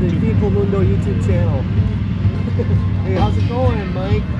the Vehicle Mundo YouTube channel. hey, how's it going, Mike?